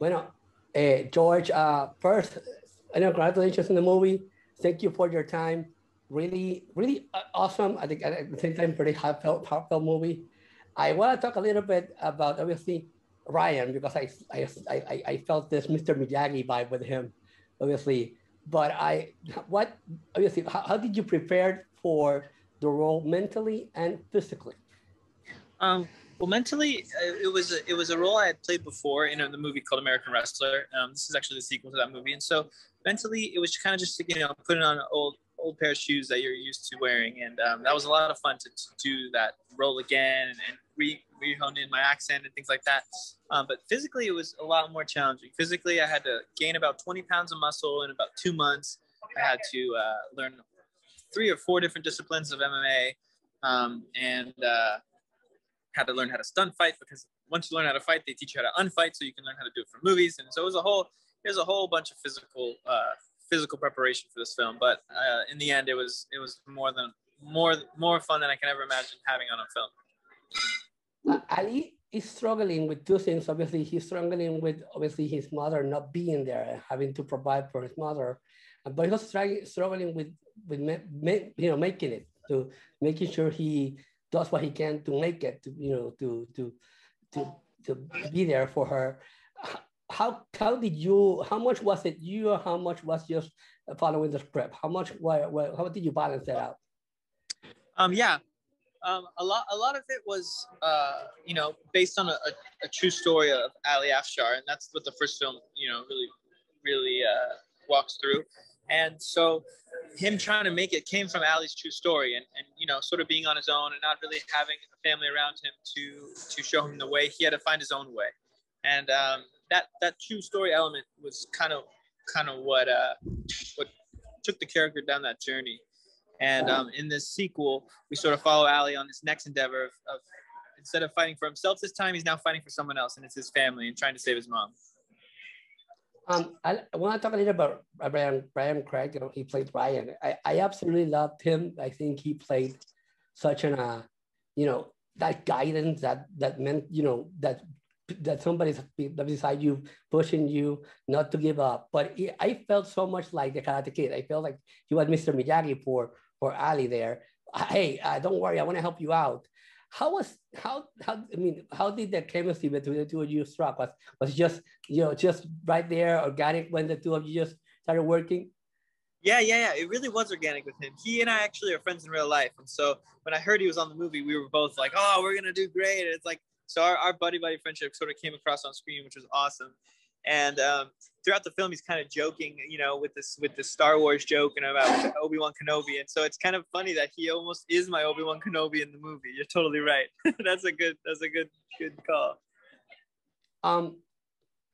Bueno, uh, George, uh, first, know congratulations in the movie. Thank you for your time. Really, really uh, awesome. I think at the same time, pretty heartfelt, heartfelt movie. I want to talk a little bit about obviously Ryan because I I, I, I felt this Mr. Miyagi vibe with him, obviously. But I, what obviously, how, how did you prepare for the role mentally and physically? Um, well, mentally, uh, it was a, it was a role I had played before in the movie called American Wrestler. Um, this is actually the sequel to that movie, and so mentally, it was kind of just you know putting on an old old pair of shoes that you're used to wearing, and um, that was a lot of fun to, to do that role again and, re hone in my accent and things like that. Um, but physically, it was a lot more challenging. Physically, I had to gain about 20 pounds of muscle in about two months. I had to uh, learn three or four different disciplines of MMA, um, and uh, had to learn how to stunt fight because once you learn how to fight, they teach you how to unfight, so you can learn how to do it for movies. And so it was a whole there's a whole bunch of physical uh, physical preparation for this film. But uh, in the end, it was it was more than more more fun than I can ever imagine having on a film. Uh, Ali is struggling with two things. Obviously, he's struggling with obviously his mother not being there, having to provide for his mother, but he's struggling with with you know making it to making sure he does what he can to make it to you know to to to to be there for her. How how did you how much was it you how much was just following the script? How much what, what how did you balance that out? Um yeah. Um, a lot a lot of it was uh, you know based on a, a, a, true story of Ali Afshar and that's what the first film you know really really uh, walks through. And so him trying to make it came from Ali's true story and, and you know sort of being on his own and not really having a family around him to to show him the way. He had to find his own way. And um, that that true story element was kind of kind of what uh what took the character down that journey. And um, in this sequel we sort of follow ali on this next endeavor of, of instead of fighting for himself this time he's now fighting for someone else and it's his family and trying to save his mom um, I, I want to talk a little about Bryan Bryan Craig. You know, he played Brian. I, I absolutely loved him. I think he played such an uh, you know, that guidance that that meant you know that that somebody's beside you pushing you not to give up. But it, I felt so much like the Karate Kid. I felt like he was Mr. Miyagi for for Ali there. Hey, uh, don't worry, I want to help you out. How was how how I mean how did the chemistry between the two of you struck? Was was just you know just right there organic when the two of you just started working? Yeah, yeah, yeah. It really was organic with him. He and I actually are friends in real life, and so when I heard he was on the movie, we were both like, "Oh, we're gonna do great!" And it's like so our, our buddy buddy friendship sort of came across on screen, which was awesome. And um, throughout the film, he's kind of joking, you know, with this with the Star Wars joke and about Obi Wan Kenobi. And so it's kind of funny that he almost is my Obi Wan Kenobi in the movie. You're totally right. that's a good that's a good good call. Um,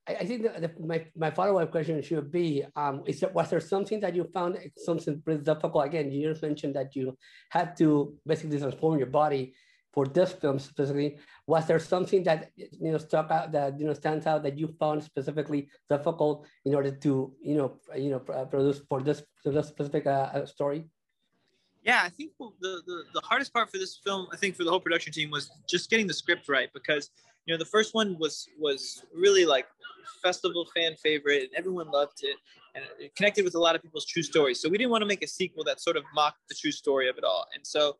I, I think that my, my follow up question should be: um, Is there, was there something that you found something pretty difficult? Again, you just mentioned that you had to basically transform your body for this film specifically, was there something that you know stuck out that you know stands out that you found specifically difficult in order to you know you know produce for this for this specific uh, uh, story? Yeah, I think the, the the hardest part for this film, I think for the whole production team, was just getting the script right because you know the first one was was really like festival fan favorite and everyone loved it and it connected with a lot of people's true stories. So we didn't want to make a sequel that sort of mocked the true story of it all. And so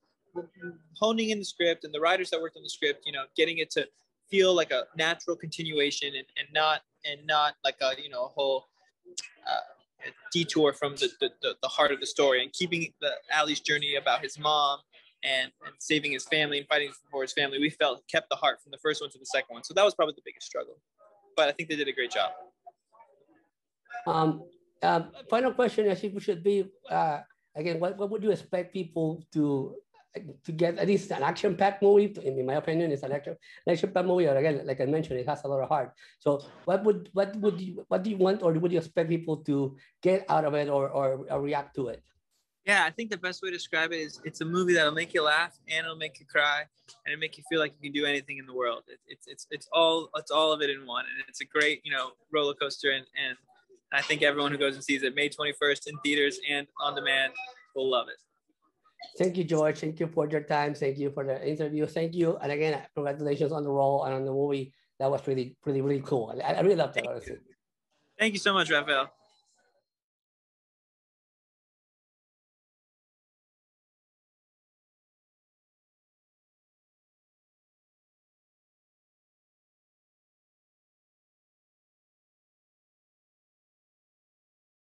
honing in the script and the writers that worked on the script, you know, getting it to feel like a natural continuation and, and not and not like a you know a whole uh, a detour from the, the, the heart of the story and keeping the Ali's journey about his mom and, and saving his family and fighting for his family. We felt kept the heart from the first one to the second one. So that was probably the biggest struggle, but I think they did a great job. Um, uh, final question, I think we should be uh, again, what, what would you expect people to to get at least an action-packed movie, in my opinion, it's an action action-packed movie. Or again, like I mentioned, it has a lot of heart. So, what would what would you what do you want, or would you expect people to get out of it, or or, or react to it? Yeah, I think the best way to describe it is it's a movie that'll make you laugh and it'll make you cry and it'll make you feel like you can do anything in the world. It, it's it's it's all it's all of it in one, and it's a great you know roller coaster. And and I think everyone who goes and sees it May 21st in theaters and on demand will love it. Thank you, George. Thank you for your time. Thank you for the interview. Thank you. And again, congratulations on the role and on the movie. that was really, really, really cool. I, I really loved that. Honestly. Thank you so much, Raphael.